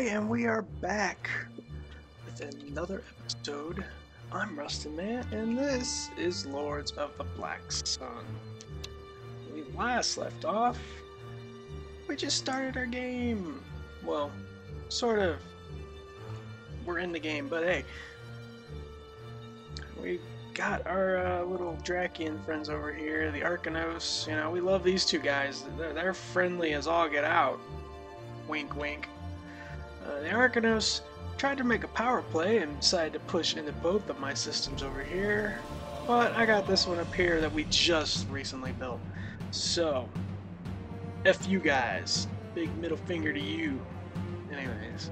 Okay, and we are back with another episode. I'm Rustin Man, and this is Lords of the Black Sun. When we last left off, we just started our game. Well, sort of. We're in the game, but hey, we got our uh, little Drakian friends over here, the Arcanos. You know, we love these two guys. They're, they're friendly as all get out. Wink, wink. Uh, the Arcanos tried to make a power play and decided to push into both of my systems over here. But I got this one up here that we just recently built. So, F you guys. Big middle finger to you. Anyways.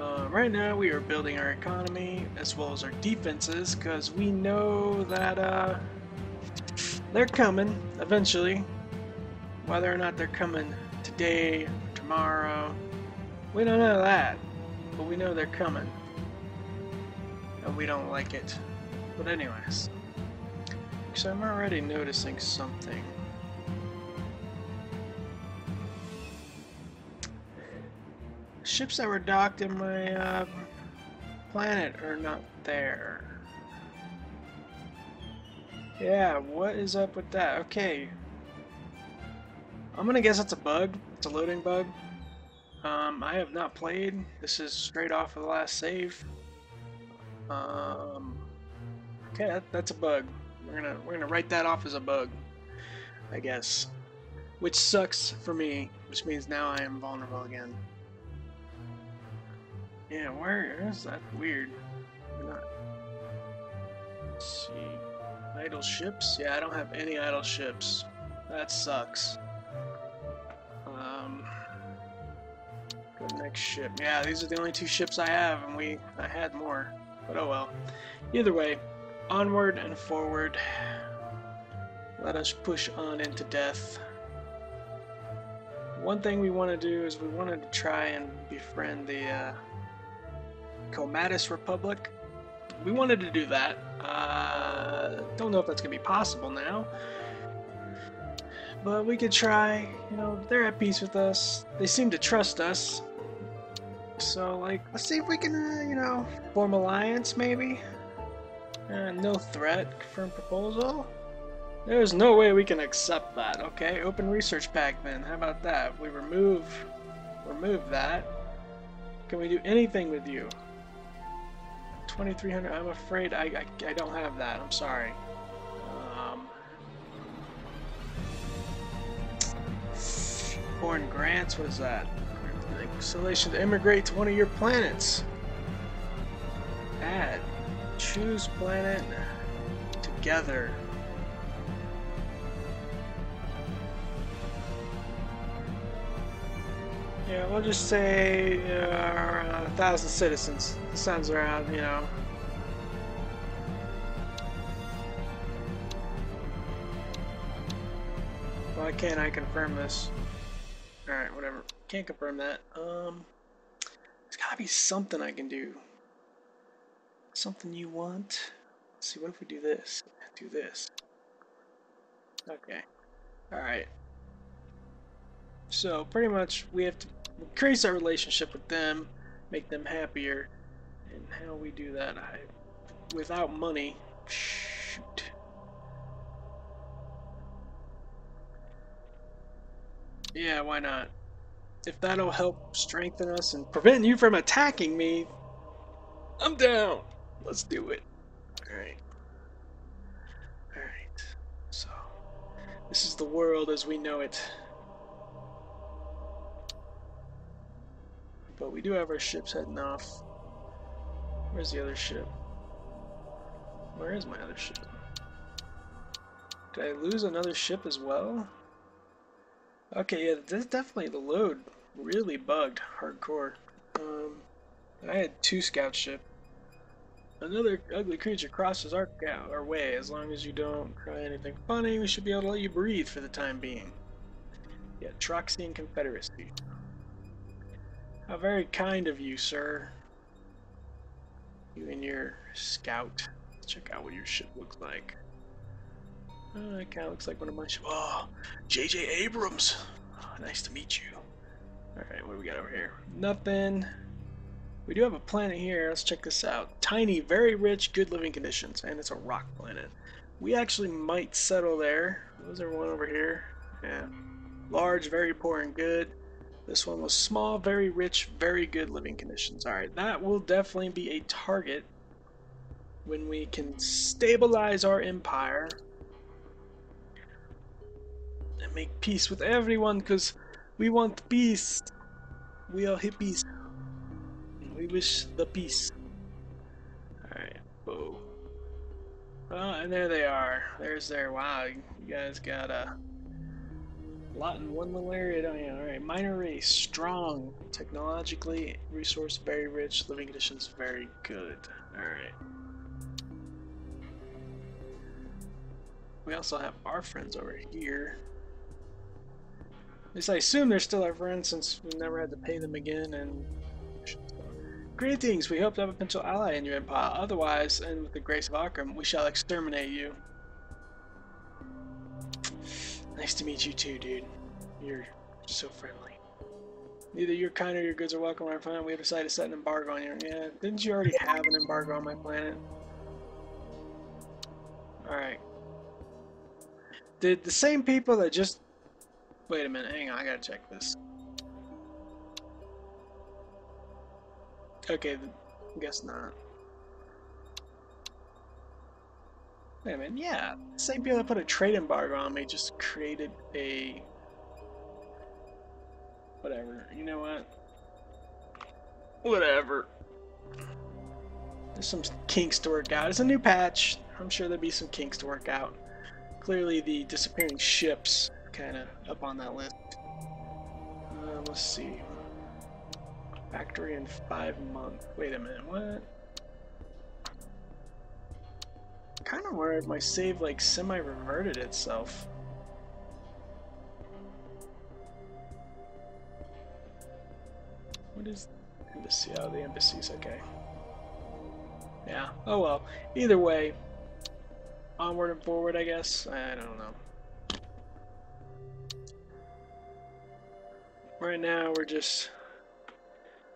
Uh, right now we are building our economy as well as our defenses because we know that uh, they're coming eventually. Whether or not they're coming today, tomorrow, we don't know that. But we know they're coming. And we don't like it. But anyways. So I'm already noticing something. Ships that were docked in my uh, planet are not there. Yeah, what is up with that? Okay. I'm gonna guess it's a bug. It's a loading bug. Um, I have not played. This is straight off of the last save. Um, okay, that, that's a bug. We're gonna we're gonna write that off as a bug, I guess. Which sucks for me, which means now I am vulnerable again. Yeah, where is that? Weird. Not... Let's see. Idle ships? Yeah, I don't have any idle ships. That sucks. Next ship. Yeah, these are the only two ships I have, and we I had more. But oh well. Either way, onward and forward. Let us push on into death. One thing we want to do is we wanted to try and befriend the uh, Comatus Republic. We wanted to do that. Uh, don't know if that's going to be possible now. But we could try. You know, they're at peace with us. They seem to trust us. So, like, let's see if we can, uh, you know, form alliance, maybe? Uh, no threat. Confirm proposal? There's no way we can accept that, okay? Open research pack then. How about that? We remove remove that. Can we do anything with you? 2300 I'm afraid I, I, I, don't have that I'm sorry um, foreign grants what is that installation to immigrate to one of your planets add choose planet together Yeah, we'll just say uh, a thousand citizens. Sounds around, you know. Why can't I confirm this? Can't confirm that. Um, there's gotta be something I can do. Something you want? Let's see, what if we do this? Do this. Okay. Alright. So, pretty much, we have to increase our relationship with them, make them happier. And how we do that, I without money, shoot. Yeah, why not? If that'll help strengthen us and prevent you from attacking me, I'm down. Let's do it. Alright. Alright. So, this is the world as we know it. But we do have our ships heading off. Where's the other ship? Where is my other ship? Did I lose another ship as well? Okay, yeah, this definitely the load really bugged hardcore. Um, I had two scout ship. Another ugly creature crosses our, our way. As long as you don't cry anything funny, we should be able to let you breathe for the time being. Yeah, Troxian Confederacy. How very kind of you, sir. You and your scout. Let's check out what your ship looks like. Oh, kind of looks like one of my. Oh, J.J. Abrams. Nice to meet you. Alright, what do we got over here? Nothing. We do have a planet here. Let's check this out. Tiny, very rich, good living conditions. And it's a rock planet. We actually might settle there. Was there one over here? Yeah. Large, very poor and good. This one was small, very rich, very good living conditions. Alright, that will definitely be a target when we can stabilize our empire make peace with everyone because we want peace. We are hippies. We wish the peace. Alright, oh. Oh, and there they are. There's their, wow, you guys got a lot in one little area, don't you? Alright, minor race, strong, technologically, resource very rich, living conditions very good. Alright. We also have our friends over here. At least I assume they're still our friends since we never had to pay them again and Greetings, we hope to have a potential ally in your empire. Otherwise, and with the grace of Arkham, we shall exterminate you. Nice to meet you too, dude. You're so friendly. Neither your kind or your goods are welcome on our planet. We have decided to set an embargo on you. Yeah, didn't you already have an embargo on my planet? Alright. Did the same people that just... Wait a minute, hang on, I gotta check this. Okay, guess not. Wait a minute, yeah. Same people that put a trade embargo on me just created a... Whatever, you know what? Whatever. There's some kinks to work out. It's a new patch. I'm sure there'll be some kinks to work out. Clearly the disappearing ships kind of up on that list. Uh, let's see. Factory in five months. Wait a minute, what? Kind of worried my save like semi-reverted itself. What is embassy? Oh, the embassy's okay. Yeah. Oh well. Either way, onward and forward, I guess. I don't know. Right now, we're just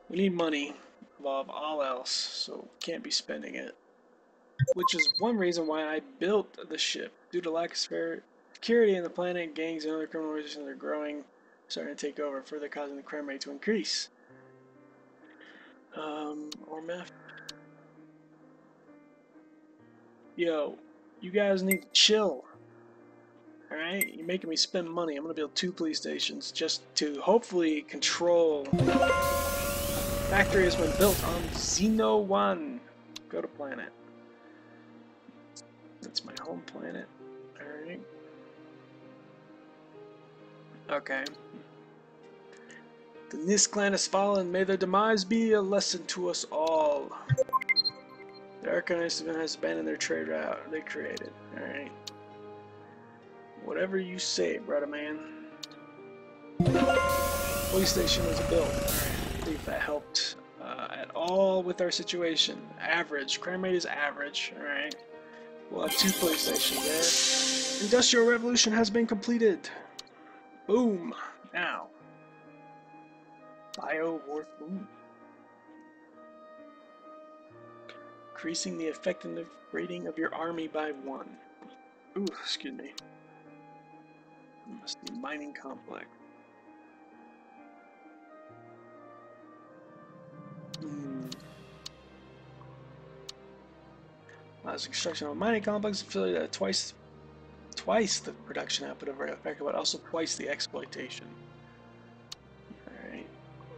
we need money above all else, so can't be spending it. Which is one reason why I built the ship. Due to lack of security in the planet, gangs and other criminal organizations are growing, starting to take over, further causing the crime rate to increase. Um, or meth. Yo, you guys need to chill. Alright? You're making me spend money. I'm gonna build two police stations just to hopefully control Factory has been built on Xeno 1. Go to planet. That's my home planet. Alright. Okay. The Nis clan has fallen. May their demise be a lesson to us all. The Arcanist has abandoned their trade route they created. Alright. Whatever you say, brother man. Police station was built. Alright if that helped uh, at all with our situation. Average. Crime rate is average. Alright. We'll have two police stations there. Industrial Revolution has been completed. Boom. Now. Bio War Boom. Increasing the effective rating of your army by one. Ooh, excuse me. Be mining complex. Allows construction of a mining complex affiliated at twice twice the production output of America, but also twice the exploitation. Alright.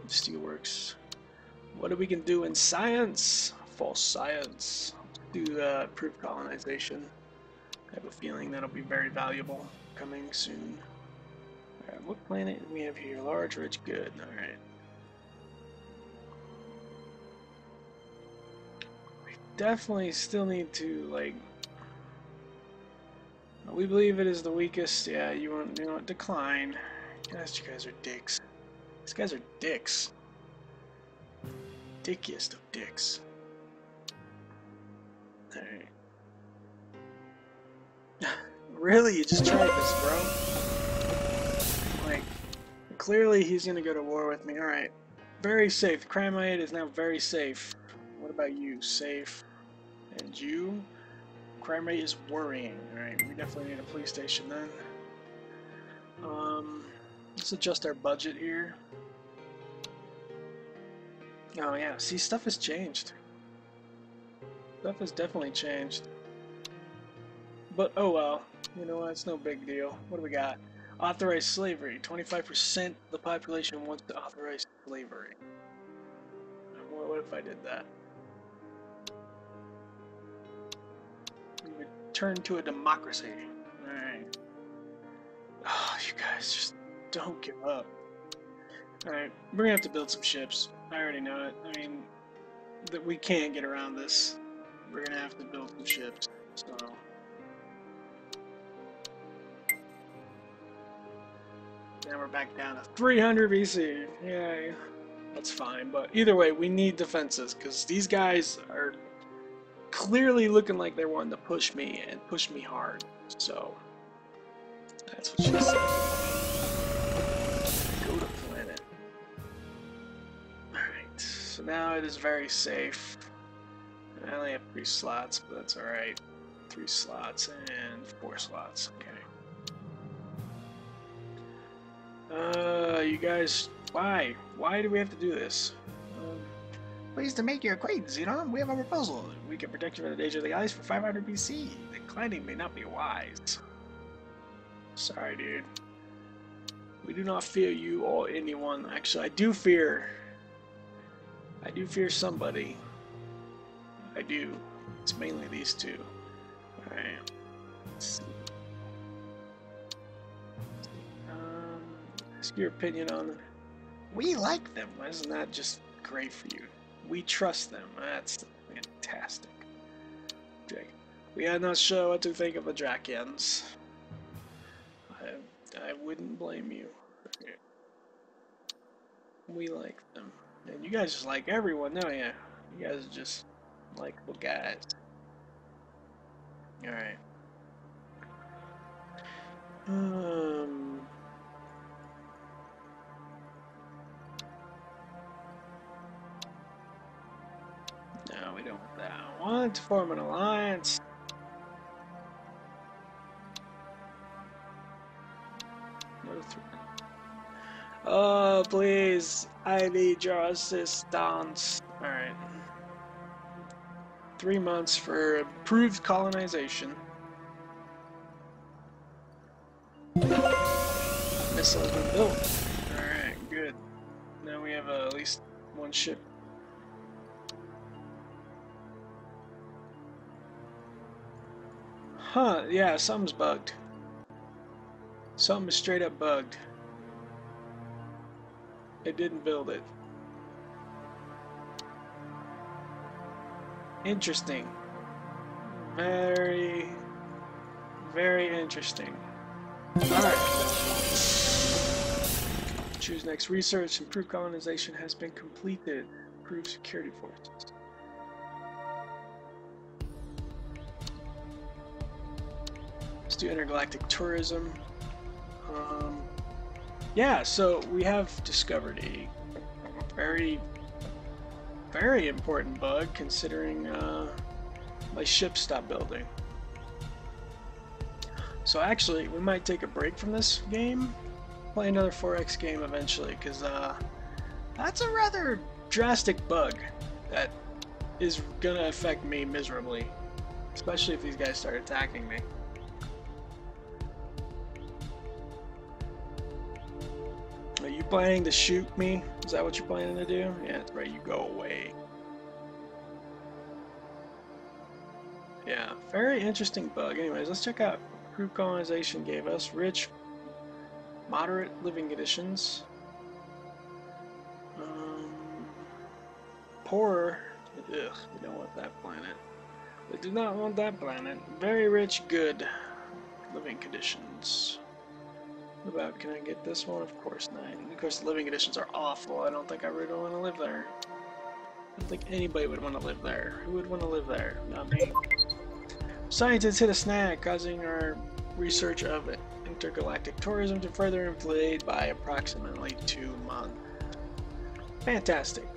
Steelworks. What do we can do in science? False science. Do uh, proof colonization. I have a feeling that'll be very valuable coming soon. Alright, what planet do we have here? Large, rich, good. Alright. We definitely still need to like we believe it is the weakest. Yeah you want you know decline. Guys you guys are dicks. These guys are dicks. Dickiest of dicks. Alright. Really? You just tried this bro clearly he's gonna go to war with me. Alright. Very safe. The Crimite is now very safe. What about you? Safe. And you? Crime rate is worrying. Alright, we definitely need a police station then. Um, let's adjust our budget here. Oh yeah, see, stuff has changed. Stuff has definitely changed. But, oh well. You know what, it's no big deal. What do we got? Authorized slavery. 25% of the population wants to authorize slavery. What, what if I did that? We would turn to a democracy. Alright. Oh, you guys just don't give up. Alright, we're gonna have to build some ships. I already know it. I mean, that we can't get around this. We're gonna have to build some ships. So. Now we're back down to 300 BC. Yay. That's fine, but either way, we need defenses because these guys are clearly looking like they're wanting to push me and push me hard. So that's what she said. Go to planet. Alright, so now it is very safe. I only have three slots, but that's alright. Three slots and four slots. Okay. Uh, you guys, why? Why do we have to do this? Um, Pleased to make your acquaintance, you know? We have a proposal. We can protect you from the danger of the ice for 500 BC. Declining may not be wise. Sorry, dude. We do not fear you or anyone. Actually, I do fear... I do fear somebody. I do. It's mainly these two. Alright. Let's see. Ask your opinion on them. We like them. Isn't that just great for you? We trust them. That's fantastic. Okay. We are not sure what to think of the Drakians. I, I wouldn't blame you. We like them. And you guys just like everyone, don't you? You guys are just likable guys. Alright. Um... we don't want that. To form an alliance. No threat. Oh, please. I need your assistance. Alright. Three months for improved colonization. Missile has been built. Alright, good. Now we have uh, at least one ship Huh, yeah, something's bugged. Something is straight up bugged. It didn't build it. Interesting. Very, very interesting. Alright. Choose next research. Improved colonization has been completed. Improved security forces. Do intergalactic tourism. Um, yeah, so we have discovered a very, very important bug considering uh, my ship stopped building. So actually, we might take a break from this game, play another 4X game eventually, because uh, that's a rather drastic bug that is gonna affect me miserably, especially if these guys start attacking me. Planning to shoot me? Is that what you're planning to do? Yeah, that's right, you go away. Yeah, very interesting bug. Anyways, let's check out group colonization gave us rich, moderate living conditions. Um, poor, ugh, we don't want that planet. We do not want that planet. Very rich, good living conditions. About, can I get this one? Of course not. Of course, the living conditions are awful. I don't think I really want to live there. I don't think anybody would want to live there. Who would want to live there? Not me. Scientists hit a snag, causing our research of intergalactic tourism to further inflate by approximately two months. Fantastic.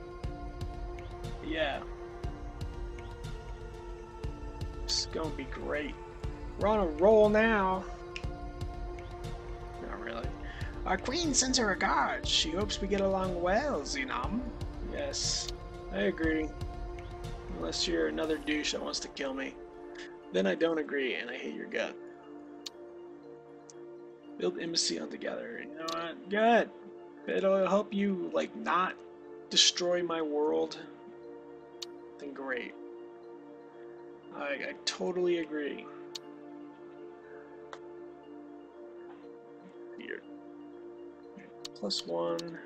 Yeah. It's gonna be great. We're on a roll now. Really. Our queen sends her regards. She hopes we get along well, Xenom. Yes, I agree. Unless you're another douche that wants to kill me. Then I don't agree, and I hate your gut. Build embassy on together. You know what? Good. It'll help you, like, not destroy my world. Then great. I, I totally agree. Plus one.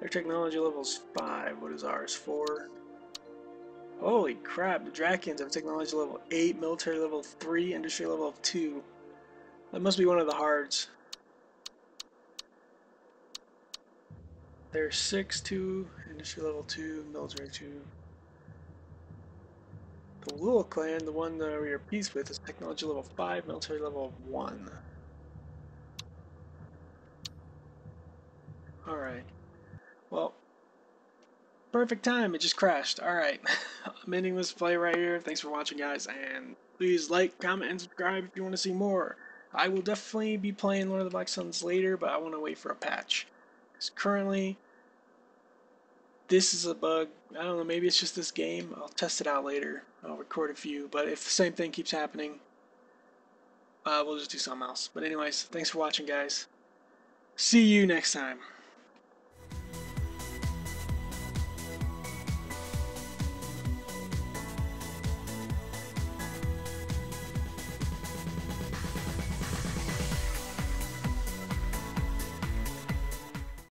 Their technology level is five. What is ours? Four. Holy crap, the Drakians have technology level 8, military level 3, industry level 2. That must be one of the hards. They're 6, 2, industry level 2, military 2. The Lul clan, the one that we are peace with, is technology level 5, military level 1. Alright. Well, perfect time. It just crashed. Alright. I'm ending this play right here. Thanks for watching, guys. And please like, comment, and subscribe if you want to see more. I will definitely be playing Lord of the Black Suns later, but I want to wait for a patch. Because currently, this is a bug. I don't know, maybe it's just this game. I'll test it out later. I'll record a few. But if the same thing keeps happening, uh, we'll just do something else. But anyways, thanks for watching, guys. See you next time.